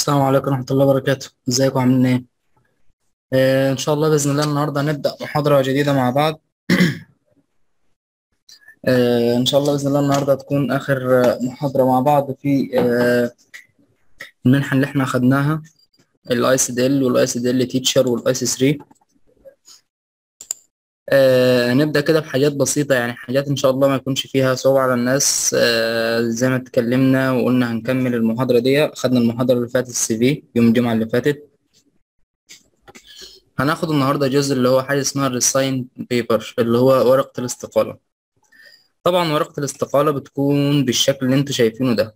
السلام عليكم ورحمة الله وبركاته. إزيكم؟ عاملين إيه؟ آه إن شاء الله بإذن الله النهاردة هنبدأ محاضرة جديدة مع بعض. آه إن شاء الله بإذن الله النهاردة تكون آخر محاضرة مع بعض في آه المنحة اللي إحنا أخدناها الاي سي دي ال والاي سي دي ال تيتشر والاي سي 3 آه نبدأ كده بحاجات بسيطة يعني حاجات إن شاء الله ما يكونش فيها صعوبة على الناس. آه زي ما اتكلمنا وقلنا هنكمل المحاضرة دي خدنا المحاضرة اللي فاتت ال CV يوم الجمعة اللي فاتت. هناخد النهارده جزء اللي هو حاجة اسمها ال resign paper اللي هو ورقة الاستقالة. طبعا ورقة الاستقالة بتكون بالشكل اللي أنتوا شايفينه ده.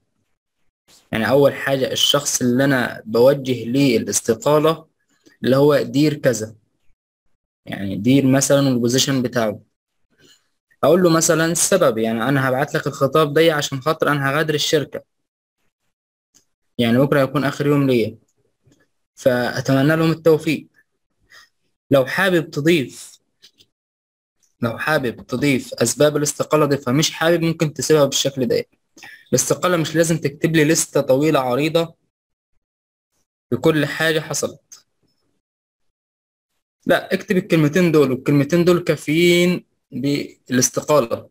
يعني أول حاجة الشخص اللي أنا بوجه ليه الاستقالة اللي هو Dear كذا. يعني Dear مثلا ال position بتاعه. أقول له مثلا السبب يعني أنا هبعت لك الخطاب ده عشان خاطر أنا هغادر الشركة. يعني بكرة هيكون آخر يوم ليا. فأتمنى لهم التوفيق. لو حابب تضيف لو حابب تضيف أسباب الاستقالة ضيفها مش حابب ممكن تسيبها بالشكل ده. الاستقالة مش لازم تكتب لي لستة طويلة عريضة بكل حاجة حصلت. لا اكتب الكلمتين دول والكلمتين دول كافيين بالاستقالة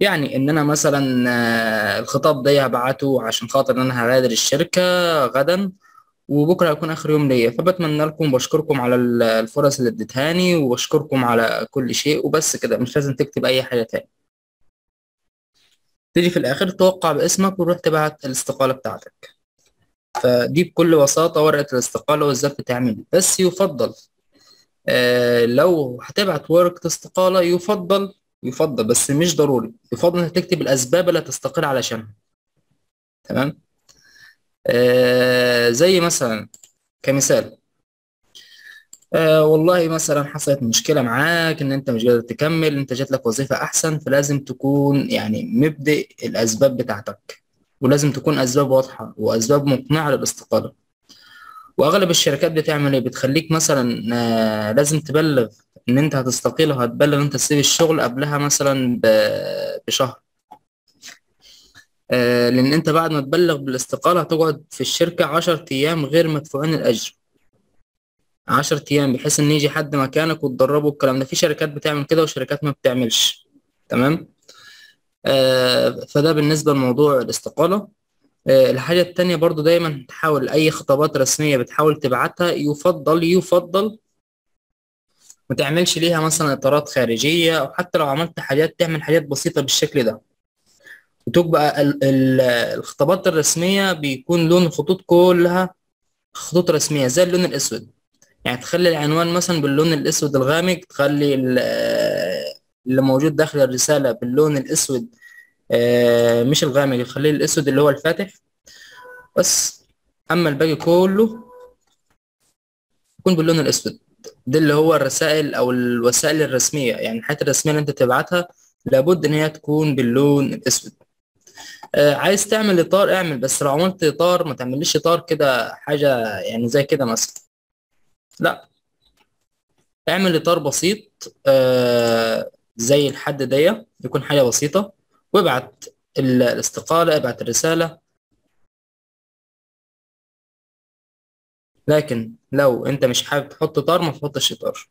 يعني إن أنا مثلا آه، الخطاب ده هبعته عشان خاطر إن أنا هغادر الشركة غدا وبكرة هيكون آخر يوم ليا. فبتمنى لكم وبشكركم على ال- الفرص اللي اديتهاني وبشكركم على كل شيء وبس كده. مش لازم تكتب أي حاجة تاني. تيجي في الآخر توقع باسمك وتروح تبعت الاستقالة بتاعتك. فدي بكل بساطة ورقة الاستقالة وازاي بتتعمل بس يفضل. لو هتبعت ورقة استقالة يفضل يفضل بس مش ضروري. يفضل إنك تكتب الأسباب اللي هتستقيل علشانها. تمام؟ آه زي مثلا كمثال. آه والله مثلا حصلت مشكلة معاك إن أنت مش قادر تكمل أنت جات لك وظيفة أحسن فلازم تكون يعني مبدئ الأسباب بتاعتك. ولازم تكون أسباب واضحة وأسباب مقنعة للاستقالة. وأغلب الشركات بتعمل إيه؟ بتخليك مثلا آه لازم تبلغ إن أنت هتستقيل وهتبلغ أنت تسيب الشغل قبلها مثلا بشهر. آه لأن أنت بعد ما تبلغ بالاستقالة هتقعد في الشركة عشر أيام غير مدفوعين الأجر. عشر أيام بحيث إن يجي حد مكانك وتدربه الكلام ده. في شركات بتعمل كده وشركات ما بتعملش. تمام؟ آه فده بالنسبة لموضوع الاستقالة. الحاجة التانية برضو دايما تحاول أي خطابات رسمية بتحاول تبعتها يفضل يفضل ما تعملش ليها مثلا إطارات خارجية أو حتى لو عملت حاجات تعمل حاجات بسيطة بالشكل ده. وتبقى ال- ال- الخطابات الرسمية بيكون لون الخطوط كلها خطوط رسمية زي اللون الأسود. يعني تخلي العنوان مثلا باللون الأسود الغامق تخلي ال- اللي موجود داخل الرسالة باللون الأسود آه، مش الغامق تخليه الأسود اللي هو الفاتح. بس أما الباقي كله يكون باللون الأسود. ده اللي هو الرسائل أو الوسائل الرسمية. يعني الحاجات الرسمية اللي أنت تبعتها لابد إن هي تكون باللون الأسود. آه، عايز تعمل إطار اعمل. بس لو عملت إطار ما تعمليش إطار كده حاجة يعني زي كده مثلا. لا. اعمل إطار بسيط آه زي الحد دي يكون حاجة بسيطة. وابعت ال- الاستقالة ابعت الرسالة. لكن لو انت مش حابب تحط اطار ما تحطش اطار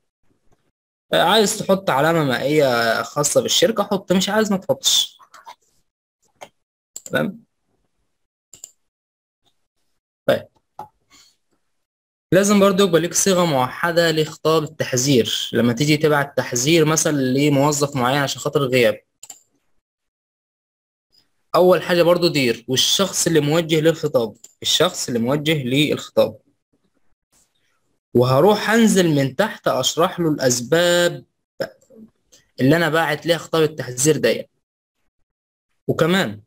آه عايز تحط علامة مائية خاصة بالشركة حط. مش عايز ما تحطش. تمام؟ طيب. لازم برضو يبقى ليك صيغة موحدة لخطاب التحذير. لما تيجي تبعت تحذير مثلا لموظف معين عشان خاطر غياب أول حاجة برضو دير والشخص اللي موجه للخطاب. الشخص اللي موجه للخطاب. وهروح أنزل من تحت أشرح له الأسباب اللي أنا باعت ليها خطاب التحذير ده. وكمان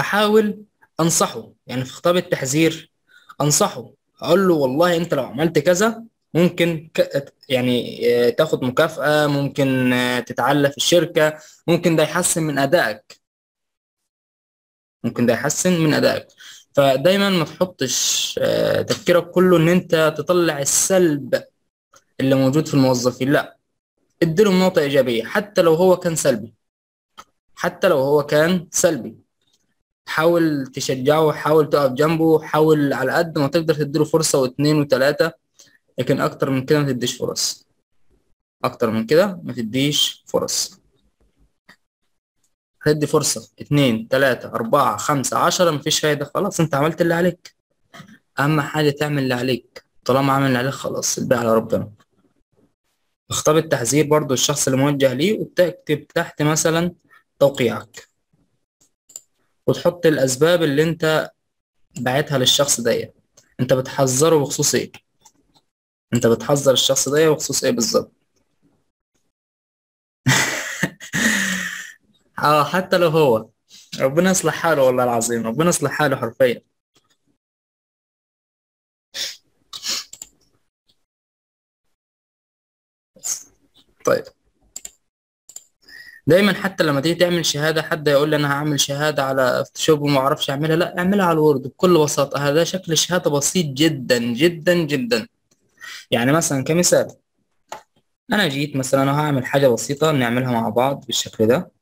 أحاول أنصحه. يعني في خطاب التحذير أنصحه. أقول له والله أنت لو عملت كذا ممكن ك... يعني آه، تاخد مكافأة ممكن آه، تتعلى في الشركة ممكن ده يحسن من أدائك. ممكن ده يحسن من أدائك. فدايما ما تحطش آه، تفكيرك كله إن أنت تطلع السلب اللي موجود في الموظفين. لا اديلهم نقطة إيجابية حتى لو هو كان سلبي. حتى لو هو كان سلبي. حاول تشجعه حاول تقف جنبه حاول على قد ما تقدر تديله فرصة واتنين وتلاتة لكن أكتر من كده ما تديش فرص. أكتر من كده ما تديش فرص. هتدي فرصة. اتنين تلاتة أربعة خمسة عشرة مفيش فايدة. خلاص أنت عملت اللي عليك. أهم حاجة تعمل اللي عليك. طالما عمل اللي عليك خلاص الباقي على ربنا. اختار التحذير برضو الشخص اللي موجه ليه وتكتب تحت مثلا توقيعك. وتحط الأسباب اللي أنت بعتها للشخص ده أنت بتحذره بخصوص إيه؟ أنت بتحذر الشخص ده بخصوص إيه بالظبط؟ آه حتى لو هو. ربنا يصلح حاله والله العظيم. ربنا يصلح حاله حرفيا. طيب. دايما حتى لما تيجي تعمل شهادة حد يقول لي أنا هعمل شهادة على Photoshop وما أعرفش أعملها؟ لا أعملها على ال Word بكل بساطة. هذا شكل شهادة بسيط جدا جدا جدا. يعني مثلا كمثال أنا جيت مثلا هعمل حاجة بسيطة نعملها مع بعض بالشكل ده.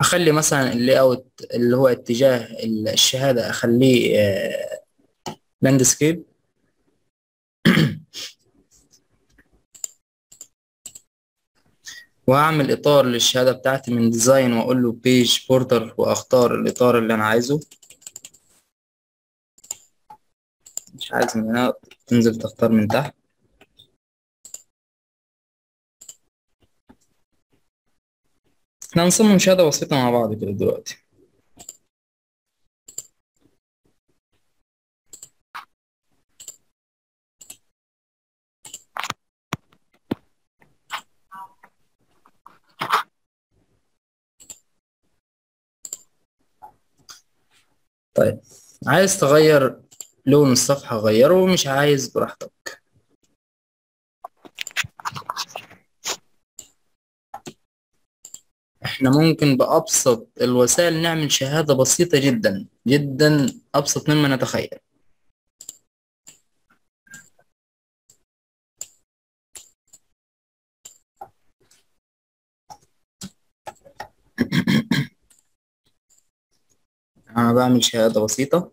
أخلي مثلا ال layout اللي هو اتجاه الشهادة أخليه landscape وهعمل إطار للشهادة بتاعتي من design وأقول له page border وأختار الإطار اللي أنا عايزه. مش عايز من هنا تنزل تختار من تحت. إحنا هنصمم شهادة بسيطة مع بعض كده دلوقتي. طيب عايز تغير لون الصفحة غيره مش عايز براحتك. إحنا ممكن بأبسط الوسائل نعمل شهادة بسيطة جدا جدا أبسط مما نتخيل. أنا بعمل شهادة بسيطة.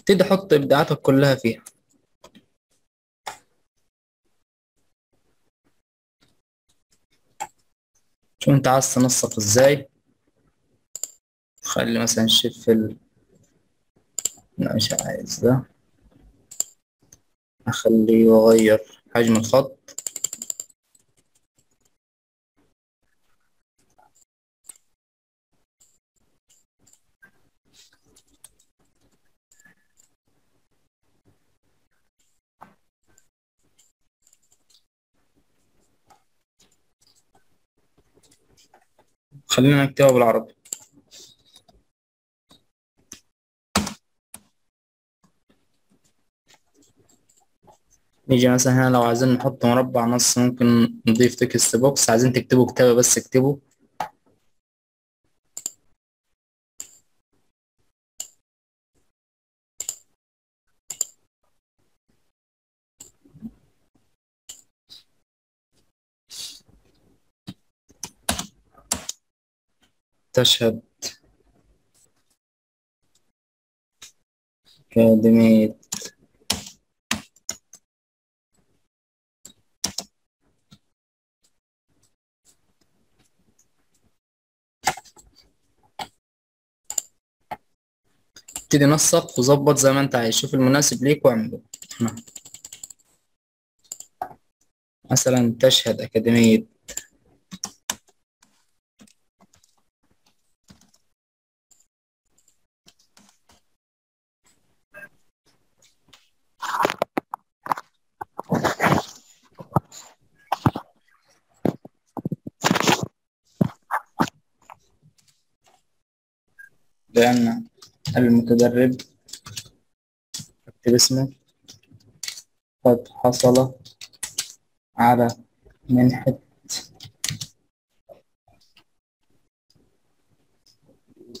ابتدي أحط إبداعاتك كلها فيها. شو أنت عايز تنسق إزاي؟ خلي مثلا شفل لا مش عايز ده. أخليه وأغير حجم الخط. خلينا نكتبها بالعربي. نيجي مثلا هنا لو عايزين نحط مربع نص ممكن نضيف text box عايزين تكتبوا كتابة بس اكتبوا. تشهد. أكاديمية. ابتدي نسق وظبط زي ما انت عايز. شوف المناسب ليك واعمله. مثلا تشهد أكاديمية المتدرب أكتب اسمه. قد حصل على منحة.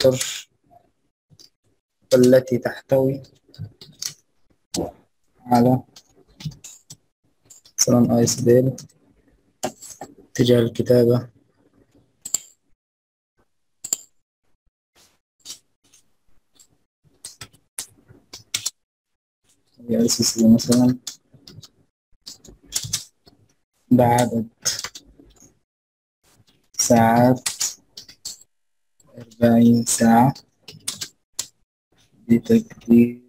طرش والتي تحتوي على مثلا آيس بيل اتجاه الكتابة. الأساسية مثلا بعدد ساعات أربعين ساعة بتقدير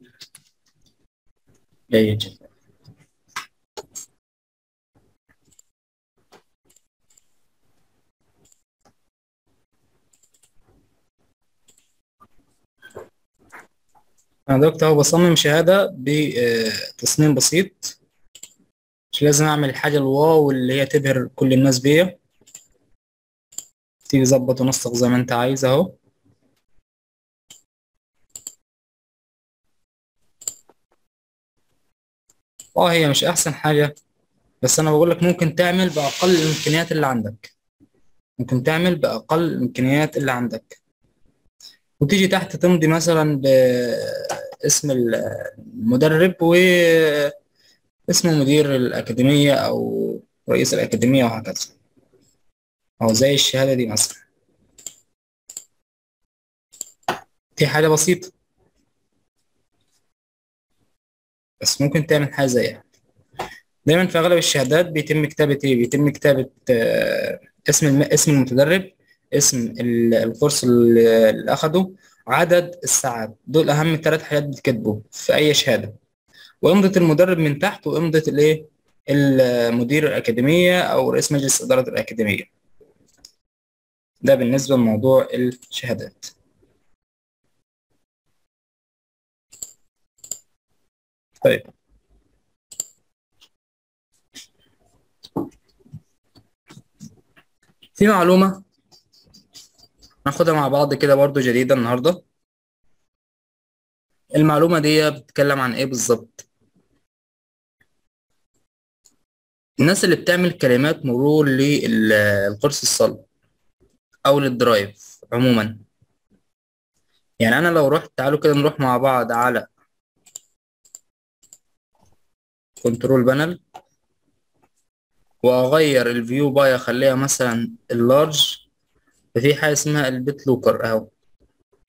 جيد جدا أنا دلوقتي أهو بصمم شهادة بتصميم بسيط. مش لازم أعمل الحاجة الواو اللي هي تبهر كل الناس بيا. تيجي ظبط ونسق زي ما أنت عايز أهو. آه هي مش أحسن حاجة بس أنا بقول لك ممكن تعمل بأقل الإمكانيات اللي عندك. ممكن تعمل بأقل الإمكانيات اللي عندك. وتيجي تحت تمضي مثلا باسم المدرب واسم مدير الأكاديمية أو رئيس الأكاديمية وهكذا. أو زي الشهادة دي مثلا. دي حاجة بسيطة. بس ممكن تعمل حاجة زيها دايما في أغلب الشهادات بيتم كتابة إيه؟ بيتم كتابة اسم الم... اسم المتدرب اسم الكورس اللي أخده عدد الساعات. دول أهم ثلاث حاجات بتكتبوا في أي شهادة. وإمضة المدرب من تحت وإمضة الإيه؟ المدير الأكاديمية أو رئيس مجلس إدارة الأكاديمية. ده بالنسبة لموضوع الشهادات. طيب. في معلومة ناخدها مع بعض كده برضو جديدة النهاردة. المعلومة دي بتتكلم عن إيه بالظبط؟ الناس اللي بتعمل كلمات مرور للقرص الصلب أو لل drive عموما. يعني أنا لو رحت تعالوا كده نروح مع بعض على control panel وأغير ال view by أخليها مثلا ال large ففي حاجة اسمها ال BitLocker أهو.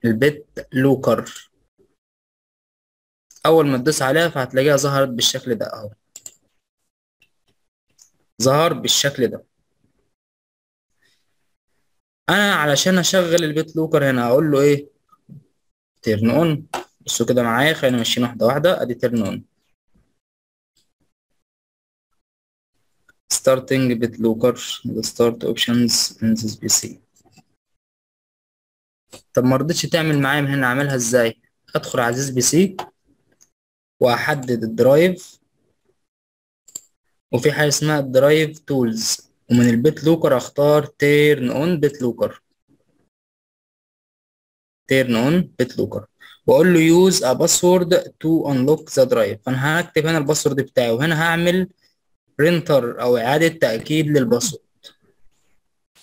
ال BitLocker. أول ما تدوس عليها فهتلاقيها ظهرت بالشكل ده أهو. ظهر بالشكل ده. أنا علشان أشغل ال BitLocker هنا هقول له إيه؟ turn on بصوا كده معايا خلينا ماشيين واحدة واحدة. أدي turn on starting BitLocker the start options in this PC. طب ما رضيتش تعمل معايا من هنا أعملها إزاي؟ أدخل على this PC وأحدد ال drive. وفي حاجة اسمها ال drive tools. ومن ال BitLocker أختار turn on BitLocker. turn on BitLocker. وأقول له use a password to unlock the drive فأنا هكتب هنا ال password بتاعي وهنا هعمل re-enter أو إعادة تأكيد لل password.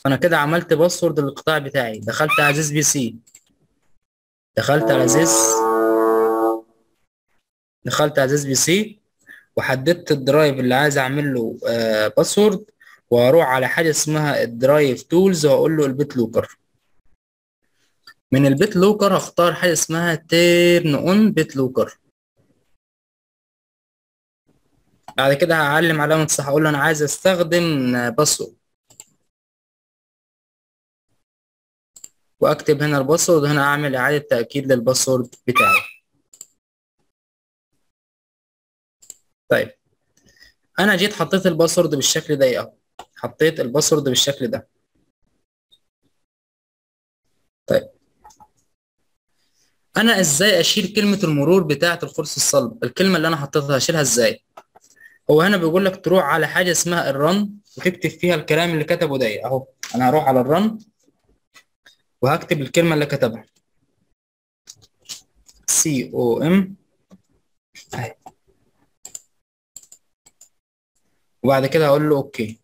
فانا كده عملت password للقطاع بتاعي. دخلت على زيز بي سي دخلت على زيز دخلت على زيز بي سي وحددت ال drive اللي عايز أعمل له آه password وأروح على حاجة اسمها ال drive tools وأقول له ال BitLocker من ال BitLocker هختار حاجة اسمها turn on BitLocker بعد كده هعلم علامة صح أقول له أنا عايز أستخدم password وأكتب هنا ال password وهنا أعمل إعادة تأكيد لل password بتاعي. طيب. أنا جيت حطيت ال password بالشكل ده أهو. حطيت ال password بالشكل ده. طيب. أنا إزاي أشيل كلمة المرور بتاعة القرص الصلب؟ الكلمة اللي أنا حطيتها اشيلها إزاي؟ هو هنا بيقول لك تروح على حاجة اسمها ال run وتكتب فيها الكلام اللي كتبه ده أهو. أنا هروح على ال run. وهكتب الكلمة اللي كتبها. C O M أهي. وبعد كده هقول له OK.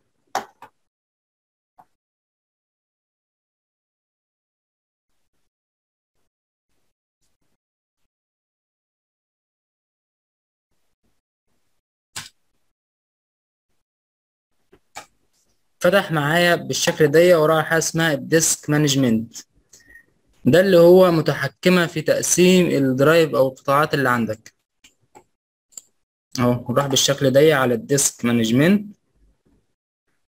فتح معايا بالشكل ده وراها حاجة اسمها ال disk management. ده اللي هو متحكمة في تقسيم ال drive أو القطاعات اللي عندك. أهو راح بالشكل ده على ال disk management.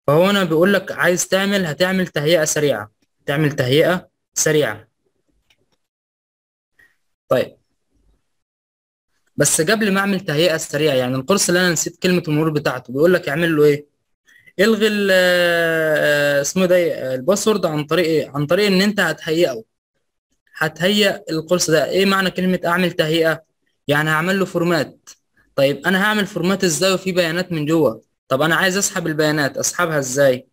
فهو أنا بيقول لك عايز تعمل هتعمل تهيئة سريعة. تعمل تهيئة سريعة. طيب. بس قبل ما أعمل تهيئة سريعة يعني القرص اللي أنا نسيت كلمة المرور بتاعته بيقول لك اعمل له إيه؟ إلغي ال اسمه ده ال password عن طريق إيه؟ عن طريق إن أنت هتهيئه. هتهيئ القرص ده. إيه معنى كلمة أعمل تهيئة؟ يعني هعمل له format طيب أنا هعمل format إزاي وفي بيانات من جوه؟ طب أنا عايز أسحب البيانات أسحبها إزاي؟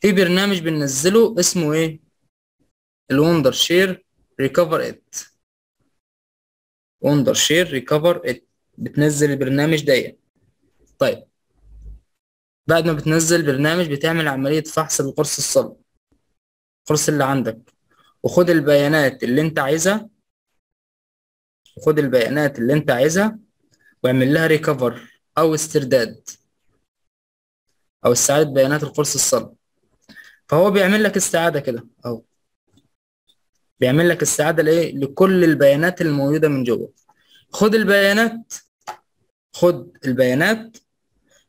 في برنامج بننزله اسمه إيه؟ ال Wondershare Recoverit. Wondershare Recover it. بتنزل البرنامج ده طيب. بعد ما بتنزل البرنامج بتعمل عملية فحص للقرص الصلب. القرص اللي عندك. وخد البيانات اللي انت عايزها. وخد البيانات اللي انت عايزها واعمل لها recover أو استرداد أو استعادة بيانات القرص الصلب. فهو بيعمل لك استعادة كده أهو. بيعمل لك استعادة لإيه؟ لكل البيانات الموجودة من جوه. خد البيانات خد البيانات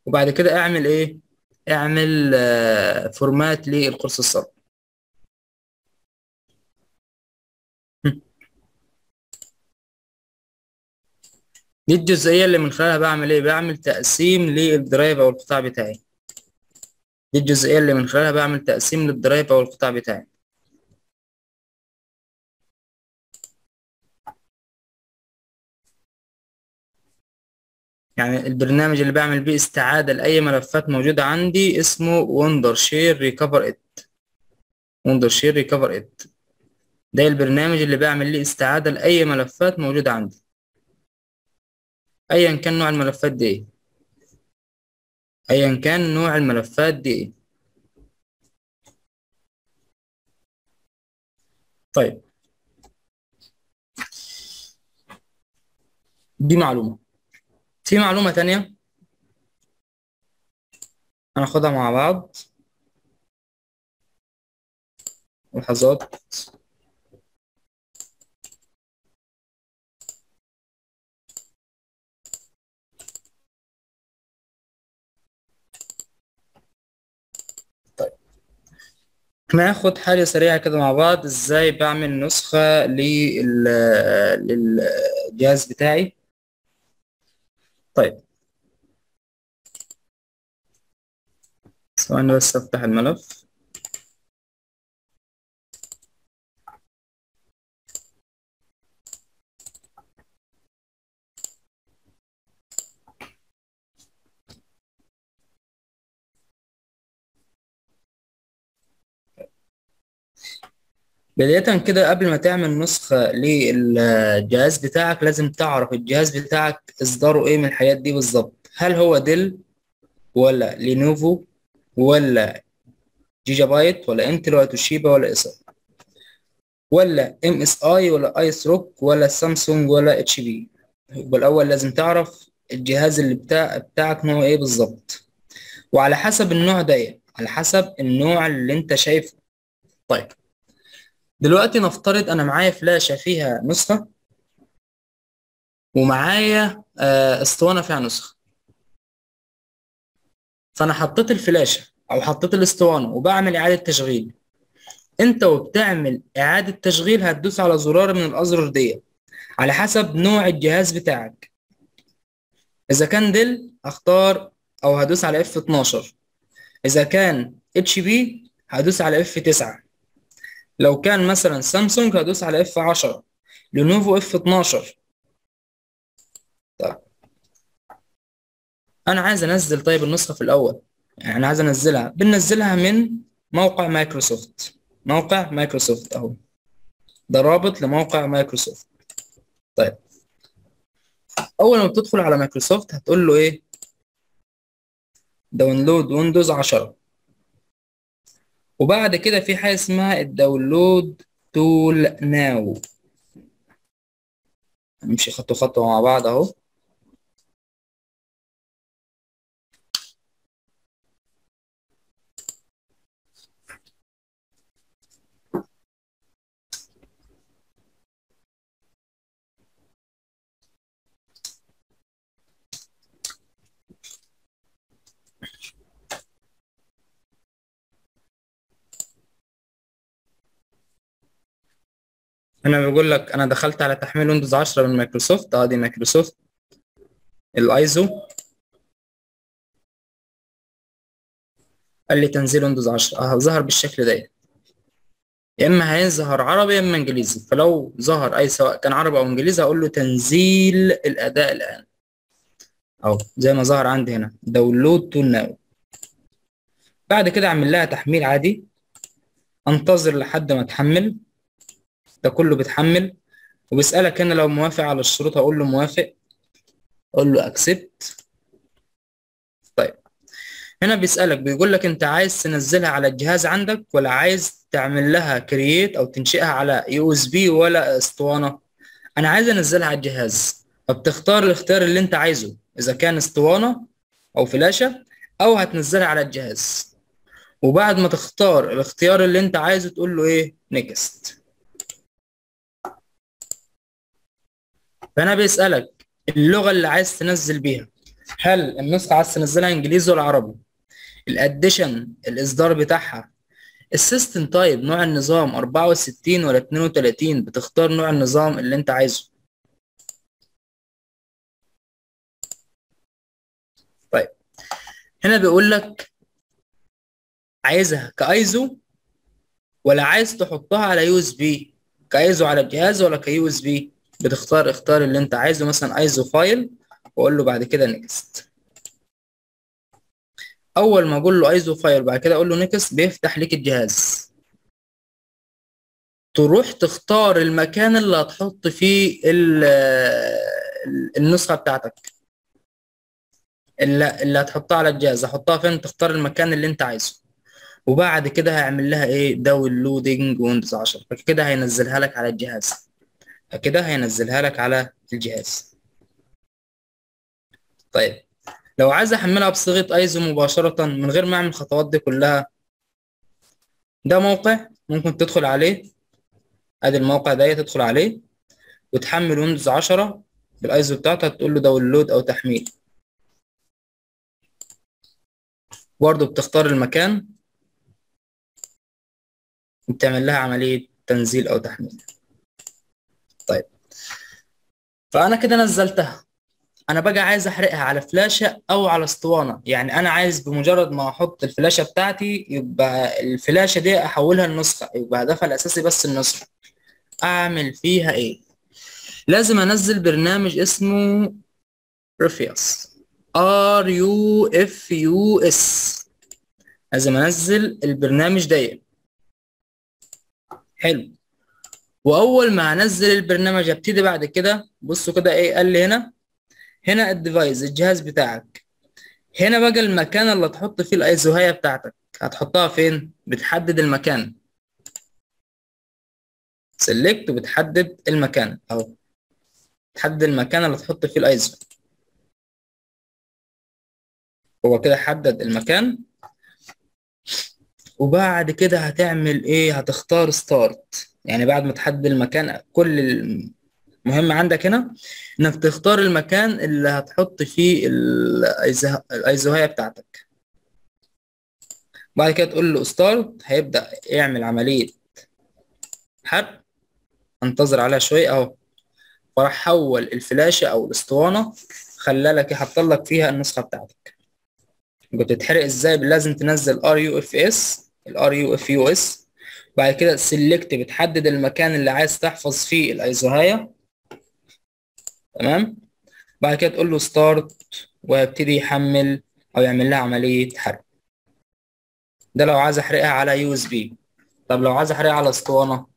وبعد كده اعمل إيه؟ اعمل آه format للقرص الصلب. دي الجزئية اللي من خلالها بعمل إيه؟ بعمل تقسيم لل drive أو القطاع بتاعي. دي الجزئية اللي من خلالها بعمل تقسيم لل drive أو القطاع بتاعي. يعني البرنامج اللي بعمل بيه استعادة لأي ملفات موجودة عندي اسمه Wondershare Recoverit و Wondershare Recoverit ده البرنامج اللي بعمل ليه استعادة لأي ملفات موجودة عندي. ايا كان نوع الملفات دي إيه؟ ايا كان نوع الملفات دي إيه؟ طيب. دي معلومة. في معلومة تانية؟ هناخدها مع بعض. لحظات. ناخد حاجة سريعة كده مع بعض. إزاي بعمل نسخة لل... للجهاز بتاعي؟ طيب. ثواني بس أفتح الملف. بداية كده قبل ما تعمل نسخة للجهاز بتاعك لازم تعرف الجهاز بتاعك إصداره إيه من الحاجات دي بالظبط. هل هو Dell ولا Lenovo ولا جيجا بايت ولا Intel ولا توشيبا ولا Acer ولا MSI ولا ASRock ولا سامسونج ولا HP يبقى الأول لازم تعرف الجهاز اللي بتاع بتاعك نوع إيه بالظبط. وعلى حسب النوع ده على حسب النوع اللي أنت شايفه. طيب دلوقتي نفترض أنا معايا فلاشة فيها نسخة ومعايا أسطوانة فيها نسخة. فأنا حطيت الفلاشة أو حطيت الأسطوانة وبعمل إعادة تشغيل. أنت وبتعمل إعادة تشغيل هتدوس على زرار من الأزرار دي. على حسب نوع الجهاز بتاعك. إذا كان ديل اختار أو هدوس على اف 12 إذا كان HP هدوس على F 9 لو كان مثلا سامسونج هدوس على F 10 Lenovo F 12 طيب. أنا عايز أنزل طيب النسخة في الأول. يعني عايز أنزلها. بننزلها من موقع مايكروسوفت. موقع مايكروسوفت أهو. ده رابط لموقع مايكروسوفت. طيب. أول ما بتدخل على مايكروسوفت هتقول له إيه؟ download Windows 10 وبعد كده في حاجة اسمها ال download tool now. نمشي خطوة خطوة مع بعض أهو. هنا بيقول لك أنا دخلت على تحميل Windows 10 من مايكروسوفت آه دي Microsoft ال ISO قال لي تنزيل Windows 10 آه ظهر بالشكل ده. يا إما هيظهر عربي يا إما إنجليزي. فلو ظهر أي سواء كان عربي أو إنجليزي هقول له تنزيل الأداة الآن. أهو زي ما ظهر عندي هنا. download tool now. بعد كده أعمل لها تحميل عادي. أنتظر لحد ما تحمل. ده كله بيتحمل. وبيسألك هنا لو موافق على الشروط هقول له موافق. أقول له accept طيب. هنا بيسألك بيقول لك أنت عايز تنزلها على الجهاز عندك ولا عايز تعمل لها create أو تنشئها على USB ولا اسطوانة؟ أنا عايز أنزلها على الجهاز. فبتختار الاختيار اللي أنت عايزه إذا كان اسطوانة أو فلاشة أو هتنزلها على الجهاز. وبعد ما تختار الاختيار اللي أنت عايزه تقول له إيه؟ next فأنا بيسألك اللغة اللي عايز تنزل بيها. هل النسخة عايز تنزلها إنجليزي ولا عربي؟ ال edition الإصدار بتاعها. ال system type نوع النظام 64 ولا 32 بتختار نوع النظام اللي أنت عايزه. طيب هنا بيقول لك عايزها كأيزو ولا عايز تحطها على USB؟ كأيزو على الجهاز ولا ك USB؟ بتختار اختار اللي انت عايزه مثلا ISO file واقول له بعد كده next أول ما أقول له ISO file بعد كده أقول له next بيفتح لك الجهاز. تروح تختار المكان اللي هتحط فيه النسخة بتاعتك. اللي, اللي هتحطها على الجهاز. هحطها فين؟ تختار المكان اللي انت عايزه. وبعد كده هيعمل لها إيه؟ downloading Windows 10 فكده هينزلها لك على الجهاز. فكده هينزلها لك على الجهاز. طيب لو عايز أحملها بصيغة ايزو مباشرة من غير ما أعمل الخطوات دي كلها ده موقع ممكن تدخل عليه. أدي الموقع ده تدخل عليه وتحمل Windows 10 بالايزو بتاعتها تقول له download أو تحميل. برضه بتختار المكان وبتعمل لها عملية تنزيل أو تحميل. طيب. فأنا كده نزلتها. أنا بقى عايز أحرقها على فلاشة أو على أسطوانة. يعني أنا عايز بمجرد ما أحط الفلاشة بتاعتي يبقى الفلاشة دي أحولها لنسخة يبقى هدفها الأساسي بس النسخة. أعمل فيها إيه؟ لازم أنزل برنامج اسمه Rufus R U F U S. لازم أنزل البرنامج ده. حلو. وأول ما هنزل البرنامج ابتدي بعد كده بصوا كده إيه قال لي هنا. هنا ال device الجهاز بتاعك. هنا بقى المكان اللي تحط فيه الايزوهايه بتاعتك. هتحطها فين؟ بتحدد المكان. select وبتحدد المكان أهو. تحدد المكان اللي تحط فيه الأيزو. هو كده حدد المكان. وبعد كده هتعمل إيه؟ هتختار start يعني بعد ما تحدد المكان كل المهم عندك هنا إنك تختار المكان اللي هتحط فيه الأيزوهاية بتاعتك. بعد كده تقول له start هيبدأ يعمل عملية حرق. انتظر عليها شوية أهو. وراح حول الفلاشة أو الأسطوانة خلى لك يحط لك فيها النسخة بتاعتك. بتتحرق إزاي؟ لازم تنزل R U F S ال R U F U S بعد كده select بتحدد المكان اللي عايز تحفظ فيه الايزوهايه تمام؟ بعد كده تقول له start ويبتدي يحمل أو يعمل لها عملية حرق ده لو عايز أحرقها على USB طب لو عايز أحرقها على أسطوانة.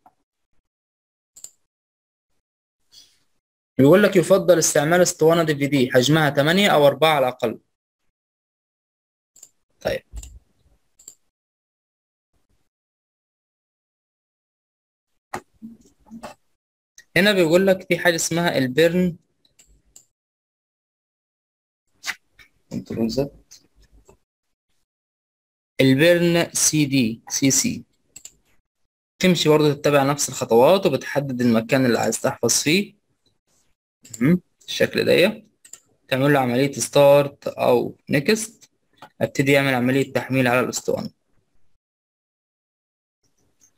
بيقول لك يفضل استعمال أسطوانة DVD حجمها 8 أو 4 على الأقل طيب هنا بيقول لك في حاجة اسمها البيرن كنترول زد البيرن سي دي سي سي تمشي برضه تتبع نفس الخطوات وبتحدد المكان اللي عايز تحفظ فيه. الشكل ده. تعمل له عملية ستارت أو نيكست أبتدي يعمل عملية تحميل على الاسطوانة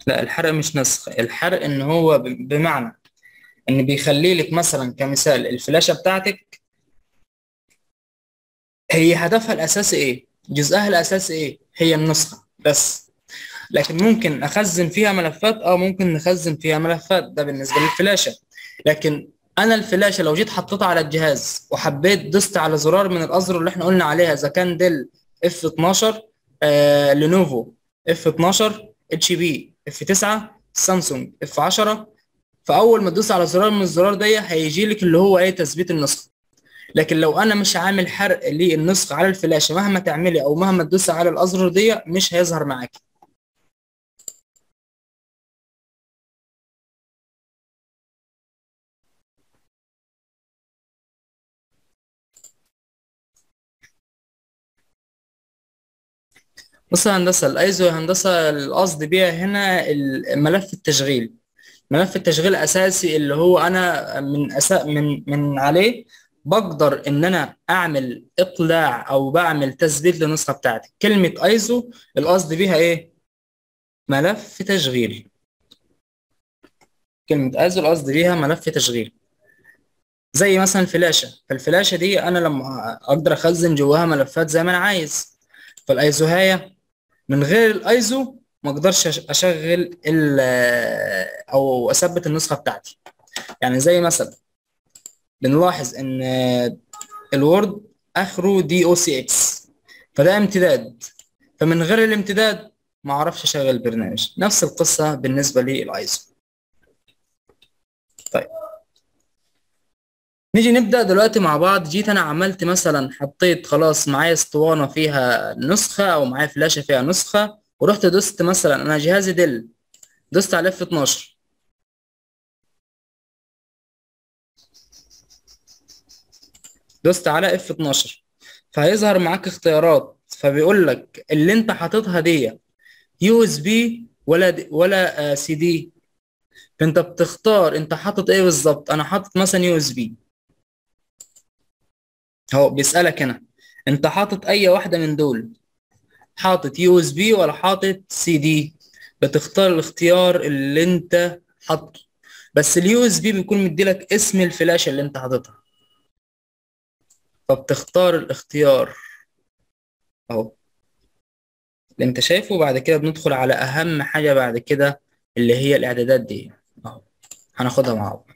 لا الحرق مش نسخ. الحرق إن هو بمعنى ان بيخلي لك مثلا كمثال الفلاشة بتاعتك هي هدفها الأساسي إيه؟ جزءها الأساسي إيه؟ هي النسخة بس. لكن ممكن أخزن فيها ملفات آه ممكن نخزن فيها ملفات. ده بالنسبة للفلاشة. لكن أنا الفلاشة لو جيت حطيتها على الجهاز وحبيت دوست على زرار من الازرار اللي إحنا قلنا عليها إذا كان ديل F 12 آه لينوفو إف 12 إتش بي إف 9 سامسونج F 10 فأول ما تدوس على زرار من الزرار ده هيجي لك اللي هو إيه تثبيت النسخة. لكن لو أنا مش عامل حرق للنسخة على الفلاشه مهما تعملي أو مهما تدوسي على الأزرار دي مش هيظهر معاكي. بص يا هندسة الايزو يا هندسة القصد بيها هنا ملف التشغيل. ملف التشغيل اساسي اللي هو أنا من أسا من من عليه بقدر إن أنا أعمل إقلاع أو بعمل تثبيت للنسخة بتاعتي. كلمة أيزو القصد بيها إيه؟ ملف تشغيل. كلمة أيزو القصد بيها ملف تشغيل. زي مثلا الفلاشه فالفلاشة دي أنا لما أقدر أخزن جواها ملفات زي ما أنا عايز. فالأيزوهاية من غير الأيزو ما أقدرش اشغل ال أو اثبت النسخة بتاعتي. يعني زي مثلا بنلاحظ إن ال Word أخره D O C X فده امتداد. فمن غير الامتداد ما أعرفش أشغل البرنامج نفس القصة بالنسبة للايزو طيب. نيجي نبدأ دلوقتي مع بعض. جيت أنا عملت مثلا حطيت خلاص معايا اسطوانة فيها نسخة أو معايا فلاشة فيها نسخة. ورحت دوست مثلا أنا جهازي ديل دوست على F 12 دوست على F 12 فهيظهر معاك اختيارات. فبيقول لك اللي أنت حاططها دي USB ولا ولا سي دي فأنت بتختار أنت حاطط إيه بالظبط. أنا حاطط مثلا USB هو بيسألك هنا أنت حاطط أي واحدة من دول. حاطط USB ولا حاطط سي دي بتختار الاختيار اللي انت حاطه. بس ال USB بيكون مديلك اسم الفلاشة اللي انت حاططها. فبتختار الاختيار أهو. اللي انت شايفه بعد كده بندخل على أهم حاجة بعد كده اللي هي الإعدادات دي. أهو. هناخدها مع بعض.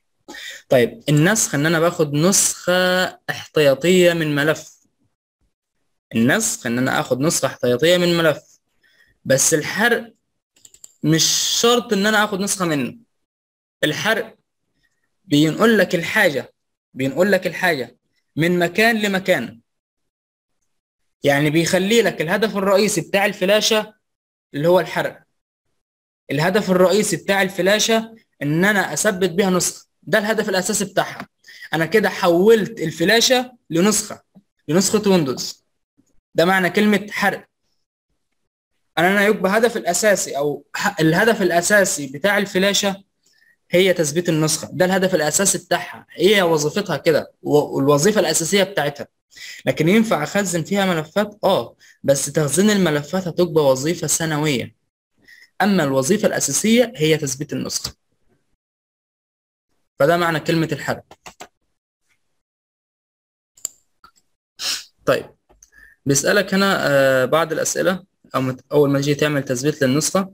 طيب النسخ إن أنا باخد نسخة احتياطية من ملف. النسخ إن أنا آخد نسخة احتياطية من ملف. بس الحرق مش شرط إن أنا آخد نسخة منه. الحرق بينقل لك الحاجة بينقل لك الحاجة من مكان لمكان. يعني بيخلي لك الهدف الرئيسي بتاع الفلاشة اللي هو الحرق. الهدف الرئيسي بتاع الفلاشة إن أنا أثبت بيها نسخة. ده الهدف الأساسي بتاعها. أنا كده حولت الفلاشة لنسخة لنسخة ويندوز ده معنى كلمة حرق. أنا أنا يبقى هدف الأساسي أو الهدف الأساسي بتاع الفلاشة هي تثبيت النسخة. ده الهدف الأساسي بتاعها. هي وظيفتها كده والوظيفة الأساسية بتاعتها. لكن ينفع أخزن فيها ملفات؟ آه. بس تخزين الملفات هتبقى وظيفة ثانوية. أما الوظيفة الأساسية هي تثبيت النسخة. فده معنى كلمة الحرق. طيب. بيسألك هنا آه بعض الأسئلة. أول ما تيجي تعمل تثبيت للنسخة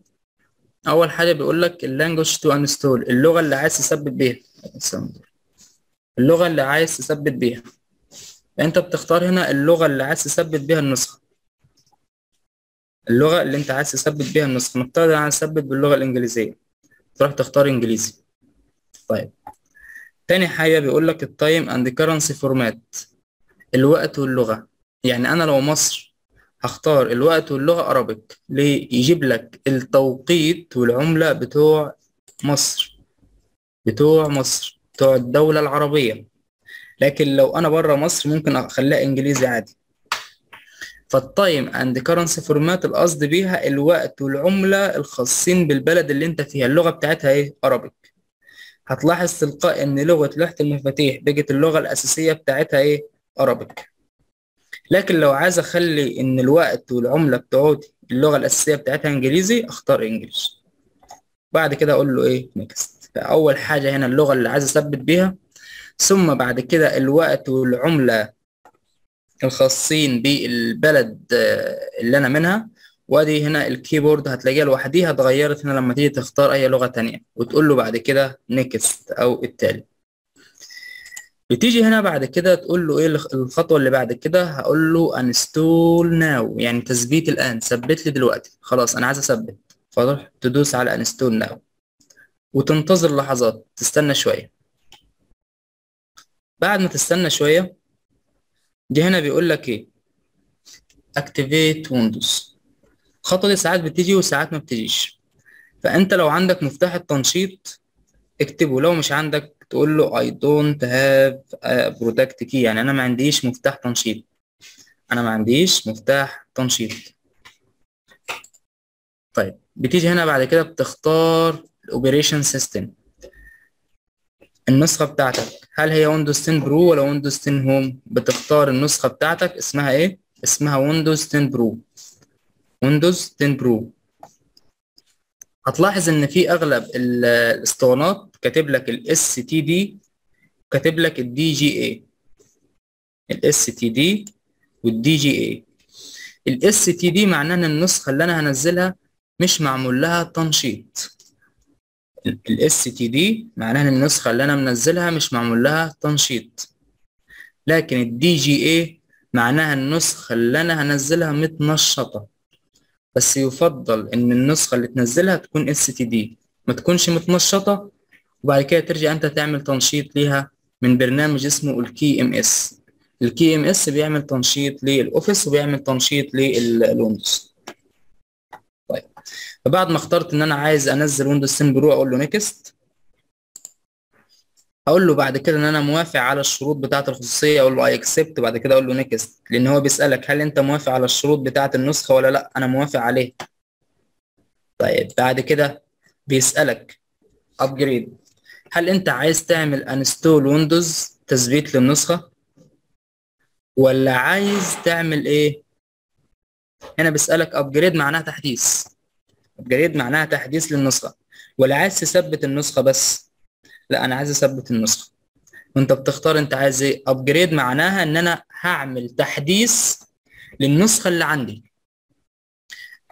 أول حاجة بيقول لك ال language to install اللغة اللي عايز تثبت بيها. اللغة اللي عايز تثبت بيها. أنت بتختار هنا اللغة اللي عايز تثبت بيها النسخة. اللغة اللي أنت عايز تثبت بيها النسخة. نفترض أنا عايز أثبت باللغة الإنجليزية. تروح تختار إنجليزي. طيب. تاني حاجة بيقول لك ال time and currency format الوقت واللغة. يعني أنا لو مصر هختار الوقت واللغة Arabic ليه؟ يجيب لك التوقيت والعملة بتوع مصر بتوع مصر بتوع الدولة العربية. لكن لو أنا بره مصر ممكن أخليها إنجليزي عادي. فال time and currency format القصد بيها الوقت والعملة الخاصين بالبلد اللي أنت فيها. اللغة بتاعتها إيه؟ Arabic هتلاحظ تلقائي إن لغة لوحة المفاتيح بقت اللغة الأساسية بتاعتها إيه؟ Arabic لكن لو عايز أخلي إن الوقت والعملة بتوعتي اللغة الأساسية بتاعتها إنجليزي أختار English بعد كده أقول له إيه next فاول حاجة هنا اللغة اللي عايز أثبت بيها. ثم بعد كده الوقت والعملة الخاصين بالبلد اللي أنا منها. وأدي هنا ال keyboard هتلاقيها لوحديها اتغيرت هنا لما تيجي تختار أي لغة تانية. وتقول له بعد كده next أو التالي بتيجي هنا بعد كده تقول له إيه الخطوة اللي بعد كده؟ هقول له install now يعني تثبيت الآن ثبت لي دلوقتي. خلاص أنا عايز أثبت. فتروح تدوس على install now وتنتظر لحظات. تستنى شوية. بعد ما تستنى شوية دي هنا بيقول لك إيه؟ activate Windows الخطوة دي ساعات بتيجي وساعات ما بتجيش فأنت لو عندك مفتاح التنشيط اكتبه. لو مش عندك تقول له I don't have a product key. يعني أنا ما عنديش مفتاح تنشيط. أنا ما عنديش مفتاح تنشيط. طيب بتيجي هنا بعد كده بتختار ال operating system النسخة بتاعتك. هل هي Windows 10 Pro ولا Windows 10 Home بتختار النسخة بتاعتك. اسمها إيه؟ اسمها Windows 10 Pro Windows 10 Pro هتلاحظ إن في أغلب الاسطوانات كاتب لك ال STD كاتب لك ال DGI ال STD وال DGI ال STD معناه إن النسخة اللي أنا هنزلها مش معمول لها تنشيط. ال STD معناها إن النسخة اللي أنا منزلها مش معمول لها تنشيط. لكن ال DGI معناها النسخة اللي أنا هنزلها متنشطة. بس يفضل إن النسخة اللي تنزلها تكون STD ما تكونش متنشطة وبعد كده ترجع انت تعمل تنشيط ليها من برنامج اسمه ال KMS ال KMS بيعمل تنشيط لل Office وبيعمل تنشيط لل Windows. طيب فبعد ما اخترت إن أنا عايز أنزل Windows 10 Pro أقول له next أقول له بعد كده إن أنا موافق على الشروط بتاعة الخصوصية أقول له I accept بعد كده أقول له next لأن هو بيسألك هل أنت موافق على الشروط بتاعة النسخة ولا لأ؟ أنا موافق عليه طيب بعد كده بيسألك upgrade هل انت عايز تعمل install Windows تثبيت للنسخة؟ ولا عايز تعمل إيه؟ هنا بيسألك upgrade معناها تحديث. upgrade معناها تحديث للنسخة. ولا عايز تثبت النسخة بس؟ لا أنا عايز أثبت النسخة. وأنت بتختار أنت عايز إيه؟ upgrade معناها إن أنا هعمل تحديث للنسخة اللي عندي.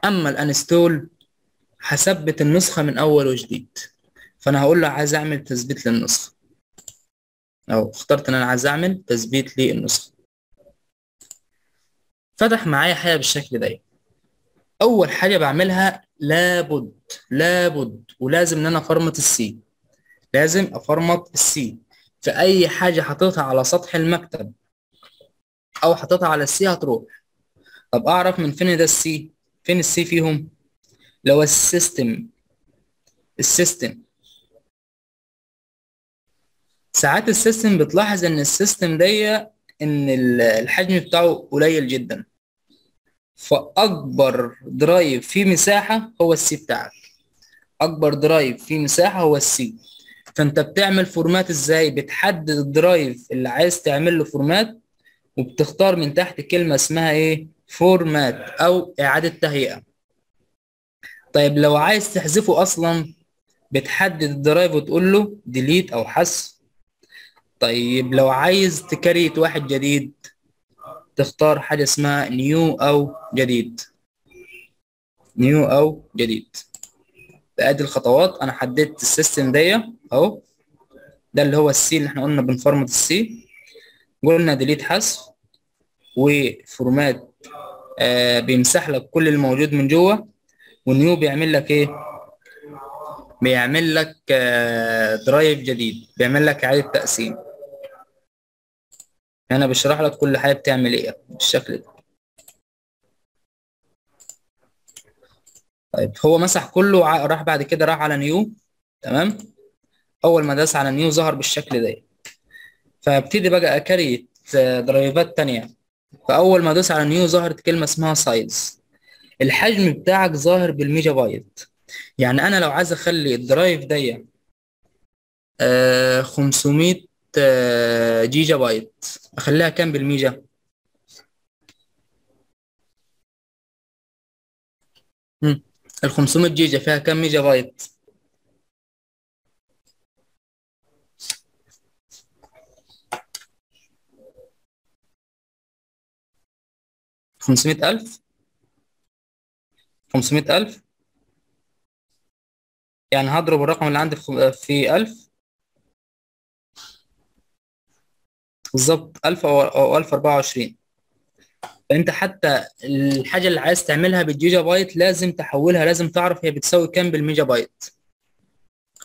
أما ال install هثبت النسخة من أول وجديد. فأنا هقول له عايز أعمل تثبيت للنسخة. أو اخترت إن أنا عايز أعمل تثبيت للنسخة. فتح معايا حاجة بالشكل ده. أول حاجة بعملها لابد لابد ولازم إن أنا افرمت ال C. لازم أفرمت ال C. في أي حاجة حاططها على سطح المكتب أو حاططها على ال C هتروح. طب أعرف من فين ده ال C؟ فين ال C فيهم؟ لو ال system. ال system. ساعات ال system بتلاحظ إن ال system دي إن الحجم بتاعه قليل جدا. فأكبر drive فيه مساحة هو ال C بتاعك. أكبر drive فيه مساحة هو ال C. فأنت بتعمل format إزاي؟ بتحدد ال drive اللي عايز تعمل له format وبتختار من تحت كلمة اسمها إيه؟ format أو إعادة تهيئة. طيب لو عايز تحذفه أصلا بتحدد ال drive وتقول له delete أو حذف. طيب لو عايز ت create واحد جديد تختار حاجة اسمها new أو جديد. new أو جديد. بأدي الخطوات. أنا حددت ال system دي أهو. ده اللي هو ال C اللي إحنا قلنا بنفرمت ال C. قلنا delete حذف. و format آه بيمسح لك كل الموجود من جوه. وال new بيعمل لك إيه؟ بيعمل لك آه drive جديد. بيعمل لك إعادة تقسيم. هنا بشرح لك كل حاجة بتعمل إيه بالشكل ده. طيب هو مسح كله راح بعد كده راح على new تمام؟ أول ما داس على new ظهر بالشكل ده. فابتدي بقى ا create درايفات تانية. فأول ما دوس على new ظهرت كلمة اسمها size الحجم بتاعك ظاهر بالميجا بايت يعني أنا لو عايز أخلي ال drive دي آه 500 آه جيجا بايت. أخليها كام بالميجا؟ ال 500 جيجا فيها كام ميجا بايت؟ خمسمائة ألف؟ خمسمائة ألف؟ يعني هضرب الرقم اللي عندي في ألف؟ بالظبط ألف أو أو ألف أربعة وعشرين. فأنت حتى الحاجة اللي عايز تعملها بالجيجا بايت لازم تحولها لازم تعرف هي بتساوي كام بالميجا بايت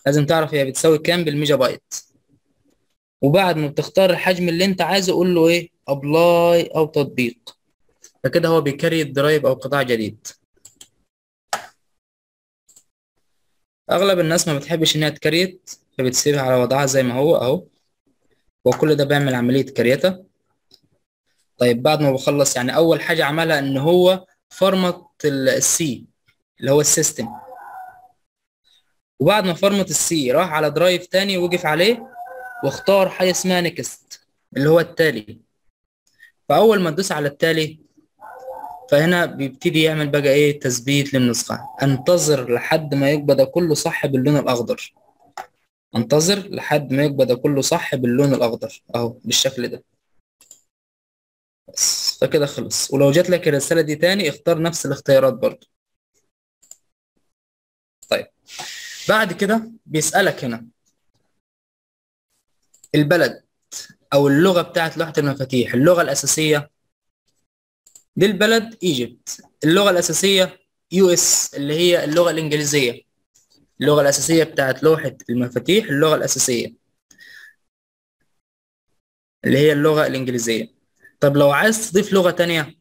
لازم تعرف هي بتساوي كام بالميجا بايت وبعد ما بتختار الحجم اللي أنت عايزه قول له إيه؟ apply أو تطبيق. فكده هو بي create ال drive أو قطاع جديد. أغلب الناس ما بتحبش إنها ت create فبتسيبها على وضعها زي ما هو أهو. وكل ده بيعمل عملية create طيب بعد ما بخلص يعني أول حاجة عملها إن هو فرمت ال C اللي هو ال system. وبعد ما فرمت ال C راح على drive تاني وقف عليه واختار حاجة اسمها next اللي هو التالي. فأول ما تدوس على التالي فهنا بيبتدي يعمل بقى إيه؟ تثبيت للنسخة. انتظر لحد ما يبقى ده كله صح باللون الأخضر. انتظر لحد ما يبقى ده كله صح باللون الأخضر أهو بالشكل ده. بس فكده خلص. ولو جات لك الرسالة دي تاني اختار نفس الاختيارات برضو. طيب. بعد كده بيسألك هنا. البلد أو اللغة بتاعت لوحة المفاتيح اللغة الأساسية؟ للبلد Egypt. اللغة الأساسية US اللي هي اللغة الإنجليزية. اللغة الأساسية بتاعت لوحة المفاتيح اللغة الأساسية. اللي هي اللغة الإنجليزية. طب لو عايز تضيف لغة تانية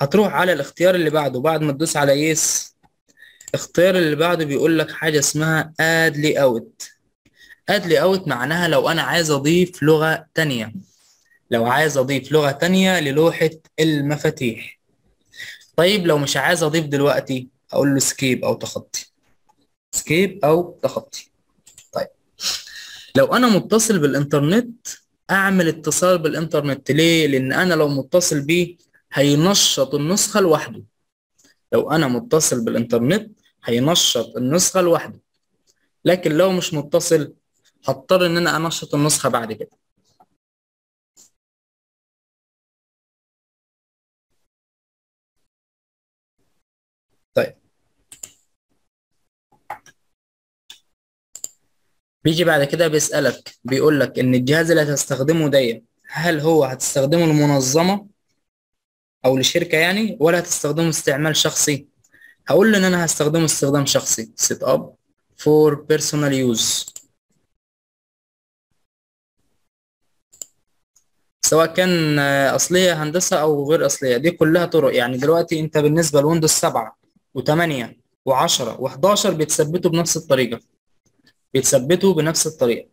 هتروح على الاختيار اللي بعده. بعد ما تدوس على yes اختيار اللي بعده بيقول لك حاجة اسمها add layout add layout معناها لو أنا عايز أضيف لغة تانية. لو عايز أضيف لغة تانية للوحة المفاتيح. طيب لو مش عايز أضيف دلوقتي أقول له skip أو تخطي. skip أو تخطي. طيب. لو أنا متصل بالإنترنت أعمل اتصال بالإنترنت. ليه؟ لأن أنا لو متصل بيه هينشط النسخة لوحده. لو أنا متصل بالإنترنت هينشط النسخة لوحده. لكن لو مش متصل هضطر إن أنا أنشط النسخة بعد كده. طيب. بيجي بعد كده بيسألك بيقول لك إن الجهاز اللي هتستخدمه ده هل هو هتستخدمه لمنظمة أو لشركة يعني ولا هتستخدمه استعمال شخصي؟ هقول إن أنا هستخدمه استخدام شخصي set up for personal use. سواء كان أصلية هندسة أو غير أصلية دي كلها طرق. يعني دلوقتي أنت بالنسبة لويندوز 7 و8 و10 و11 بيتثبتوا بنفس الطريقة. بيتثبتوا بنفس الطريقة.